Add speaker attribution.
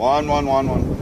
Speaker 1: One, one, one, one.